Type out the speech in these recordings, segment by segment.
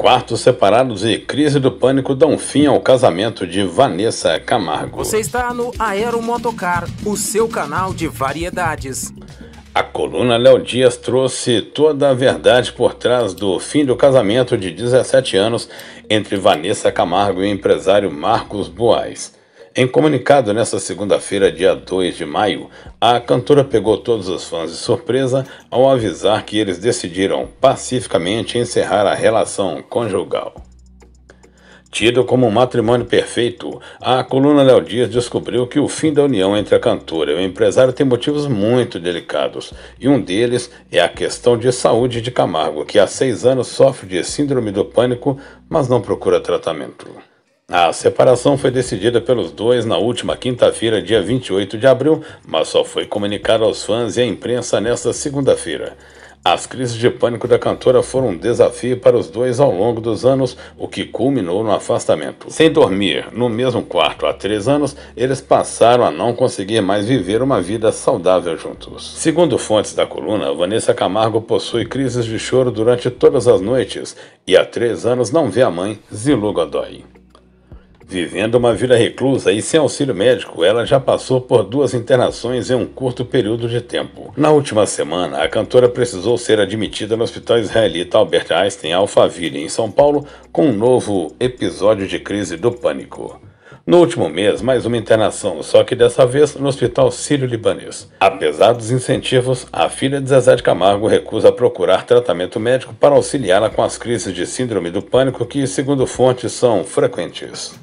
Quartos separados e crise do pânico dão fim ao casamento de Vanessa Camargo. Você está no Aero Motocar, o seu canal de variedades. A coluna Léo Dias trouxe toda a verdade por trás do fim do casamento de 17 anos entre Vanessa Camargo e o empresário Marcos Boaz. Em comunicado nesta segunda-feira, dia 2 de maio, a cantora pegou todos os fãs de surpresa ao avisar que eles decidiram pacificamente encerrar a relação conjugal. Tido como um matrimônio perfeito, a coluna Léo Dias descobriu que o fim da união entre a cantora e o empresário tem motivos muito delicados, e um deles é a questão de saúde de Camargo, que há seis anos sofre de síndrome do pânico, mas não procura tratamento. A separação foi decidida pelos dois na última quinta-feira, dia 28 de abril, mas só foi comunicada aos fãs e à imprensa nesta segunda-feira. As crises de pânico da cantora foram um desafio para os dois ao longo dos anos, o que culminou no afastamento. Sem dormir no mesmo quarto há três anos, eles passaram a não conseguir mais viver uma vida saudável juntos. Segundo fontes da coluna, Vanessa Camargo possui crises de choro durante todas as noites e há três anos não vê a mãe, Zilu Godoy. Vivendo uma vida reclusa e sem auxílio médico, ela já passou por duas internações em um curto período de tempo. Na última semana, a cantora precisou ser admitida no Hospital Israelita Albert Einstein Alphaville, em São Paulo, com um novo episódio de crise do pânico. No último mês, mais uma internação, só que dessa vez no Hospital Sírio-Libanês. Apesar dos incentivos, a filha de Zezé de Camargo recusa procurar tratamento médico para auxiliá-la com as crises de síndrome do pânico que, segundo fontes, são frequentes.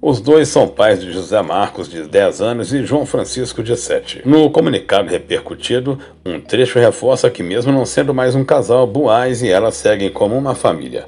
Os dois são pais de José Marcos, de 10 anos, e João Francisco, de 7. No comunicado repercutido, um trecho reforça que, mesmo não sendo mais um casal, Boaz e ela seguem como uma família.